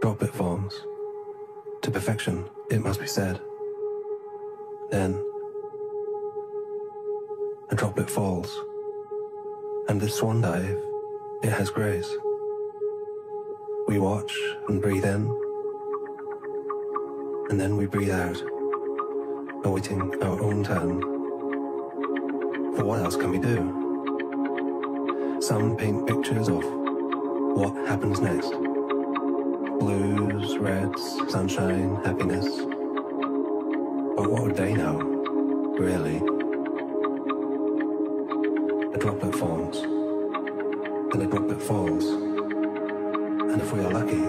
droplet forms. To perfection, it must be said. Then, a droplet falls. And this swan dive, it has grace. We watch and breathe in, and then we breathe out, awaiting our own turn. For what else can we do? Some paint pictures of what happens next. Blues, reds, sunshine, happiness. But what would they know, really? A droplet forms, then a droplet falls. And if we are lucky,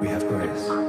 we have grace.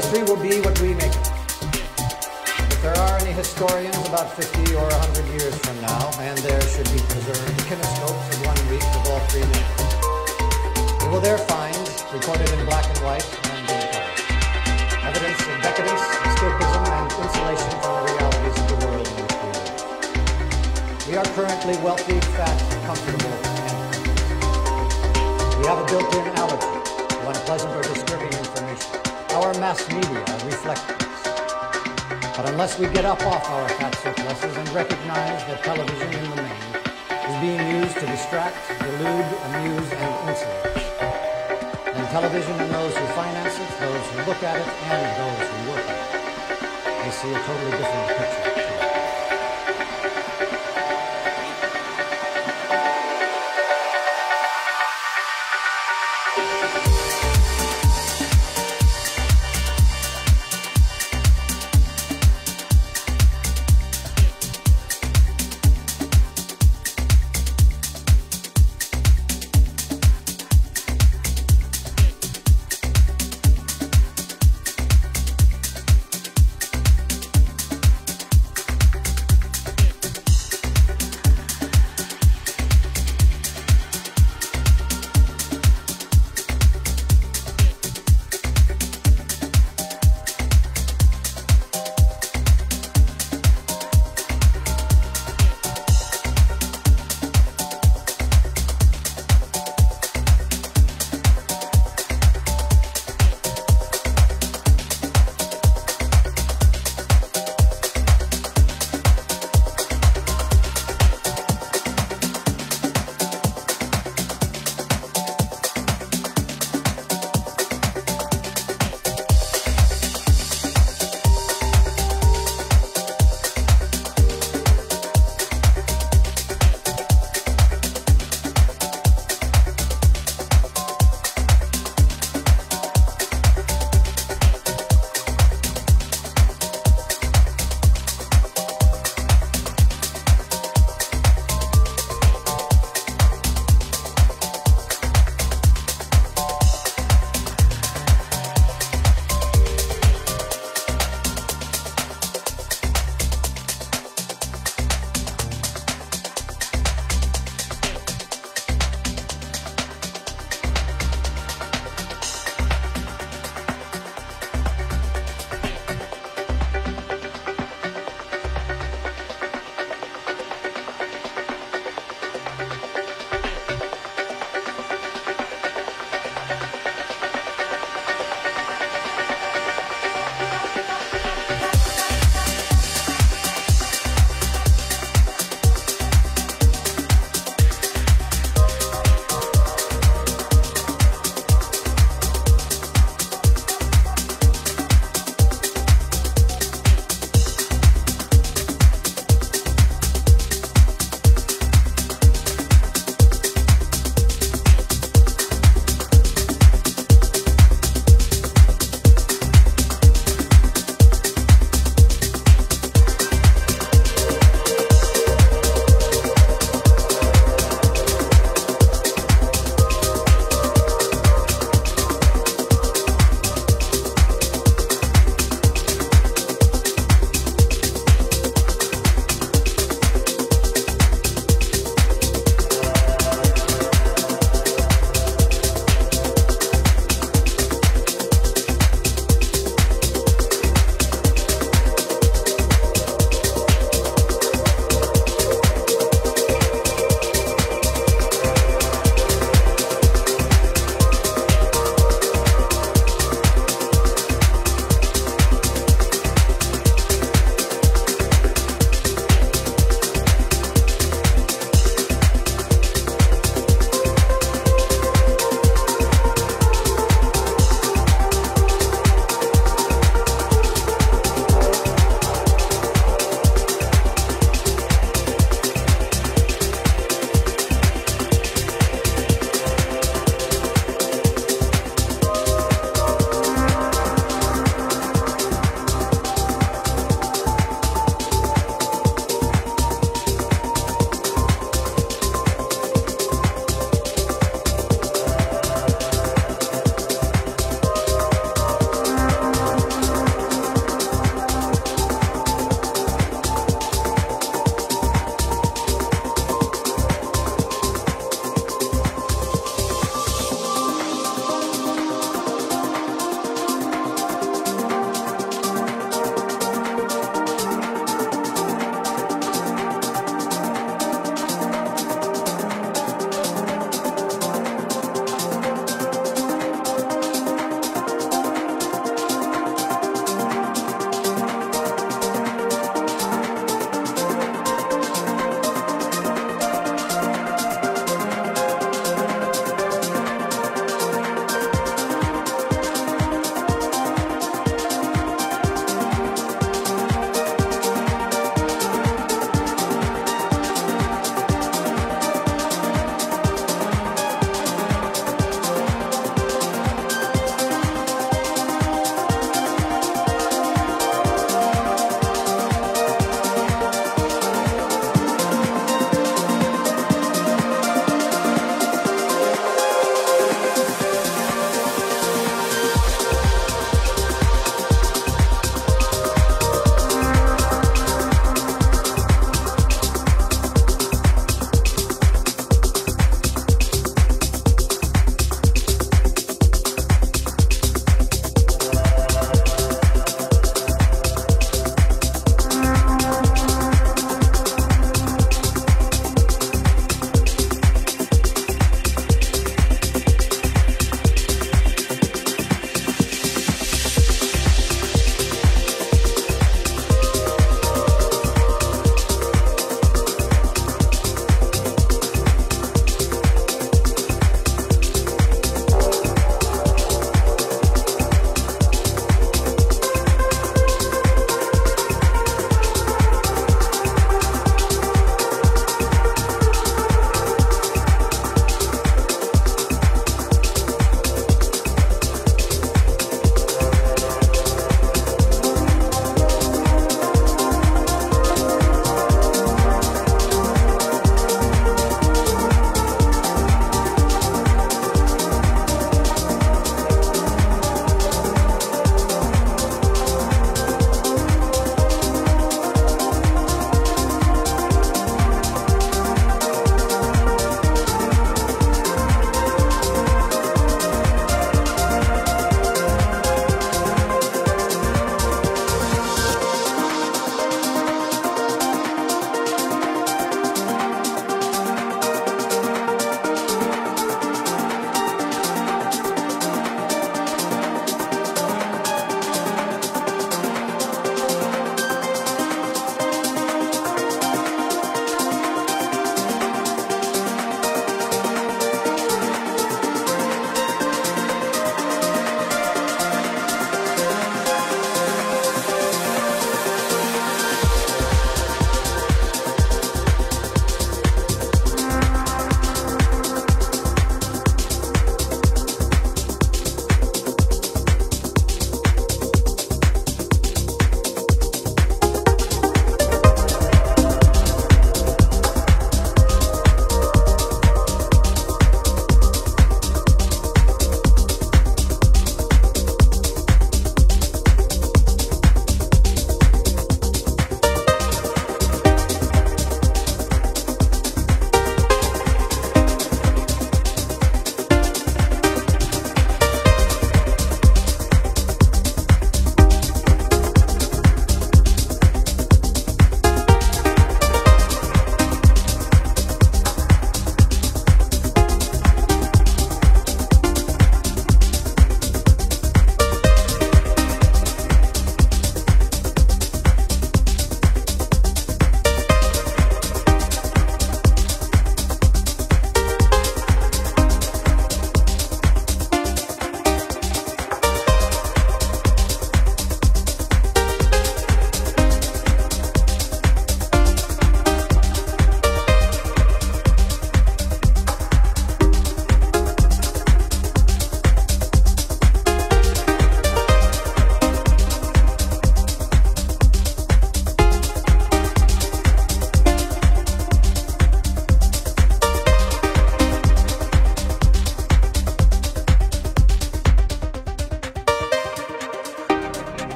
Our will be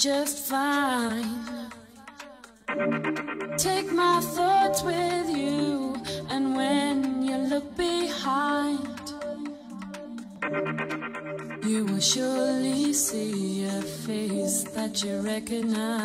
just fine. Take my thoughts with you, and when you look behind, you will surely see a face that you recognize.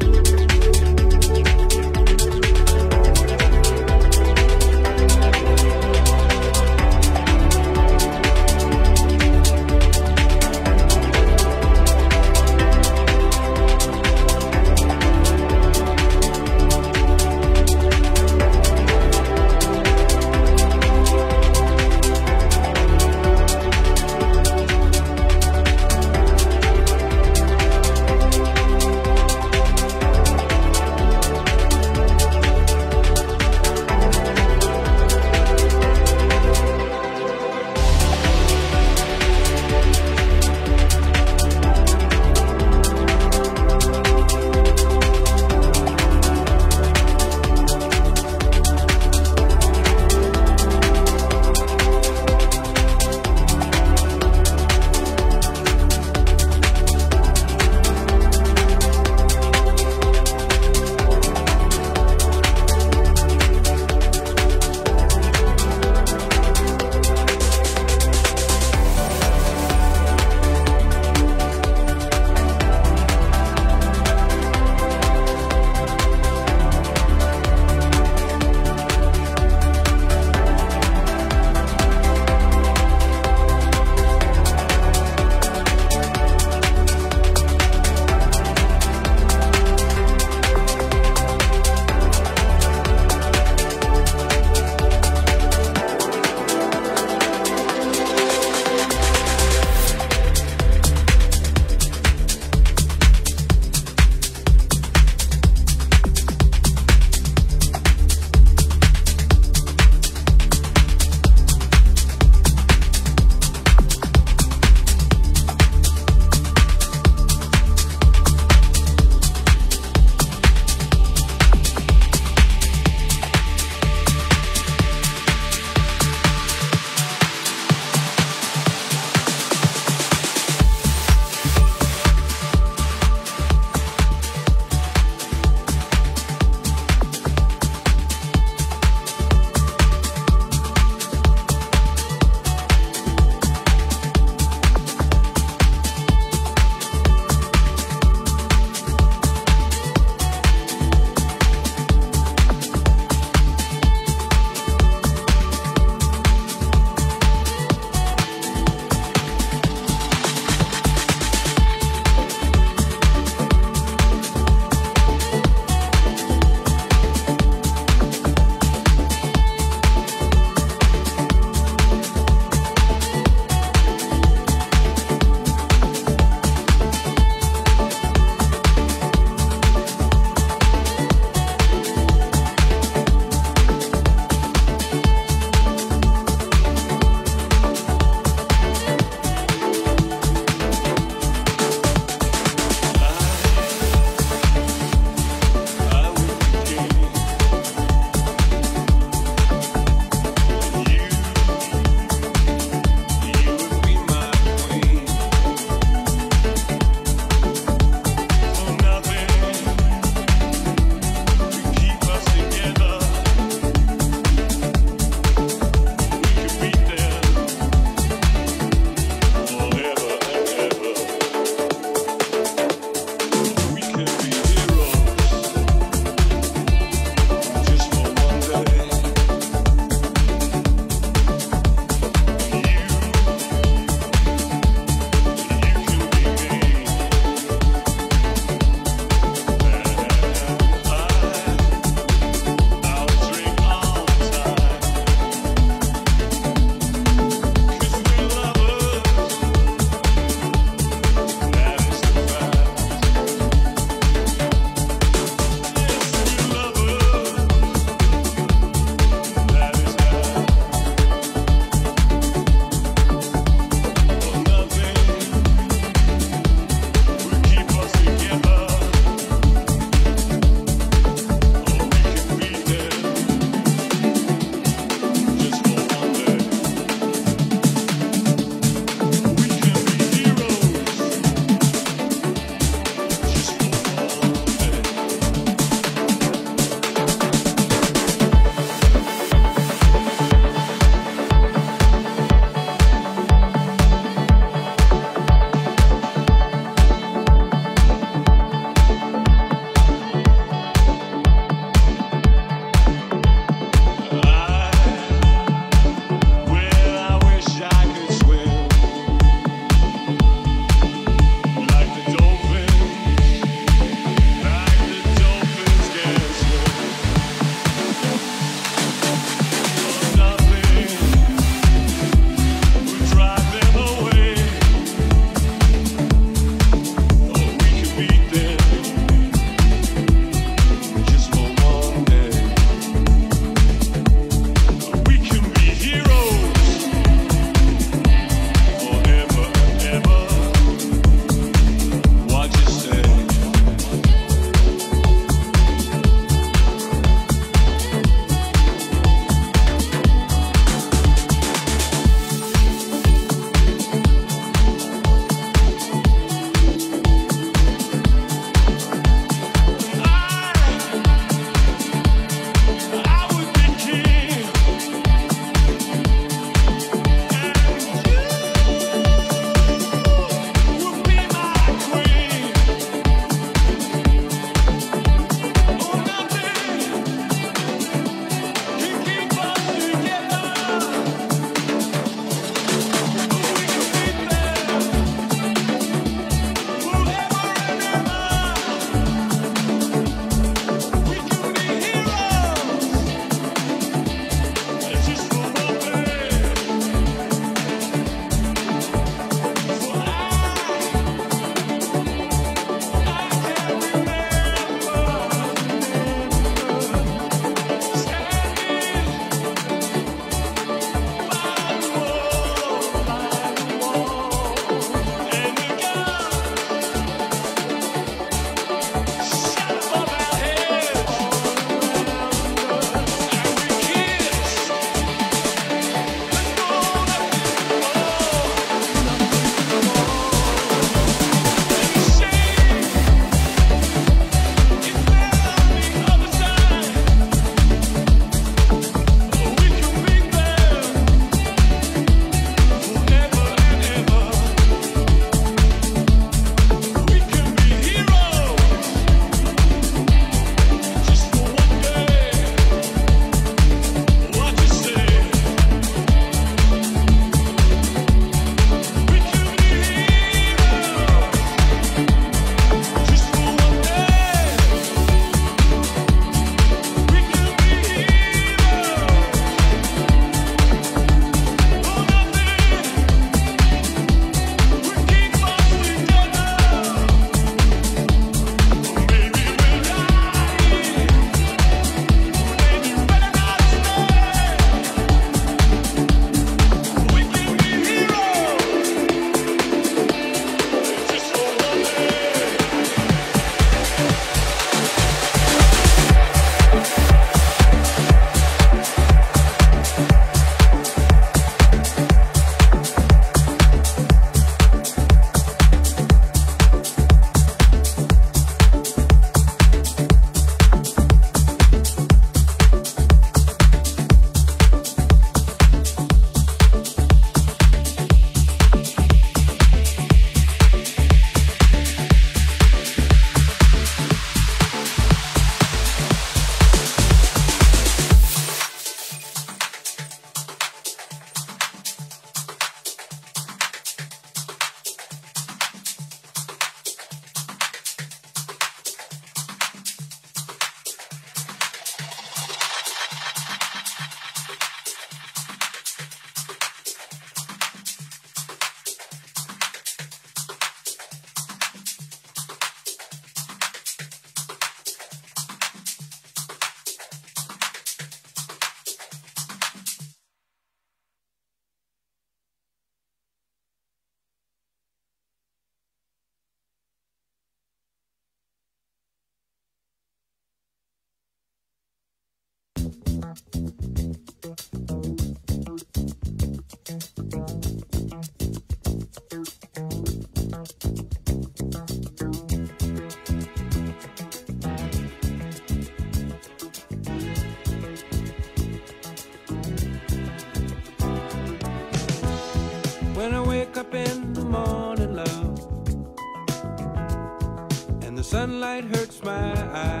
Sunlight